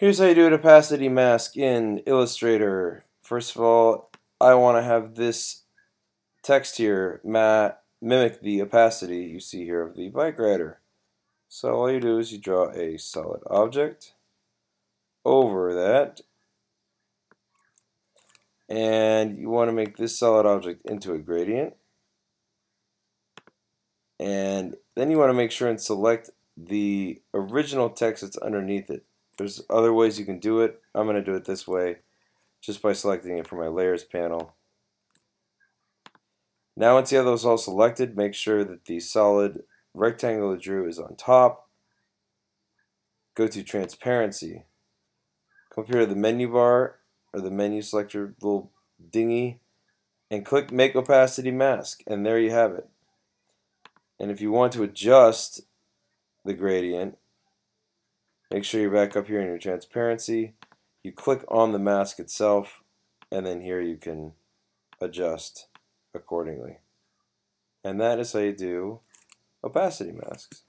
Here's how you do an opacity mask in Illustrator. First of all, I want to have this text here mimic the opacity you see here of the bike rider. So all you do is you draw a solid object over that and you want to make this solid object into a gradient and then you want to make sure and select the original text that's underneath it. There's other ways you can do it. I'm going to do it this way just by selecting it from my layers panel. Now once you have those all selected, make sure that the solid rectangle you drew is on top. Go to transparency. Come here to the menu bar or the menu selector little dingy and click make opacity mask and there you have it. And if you want to adjust the gradient, make sure you're back up here in your transparency. You click on the mask itself and then here you can adjust accordingly. And that is how you do opacity masks.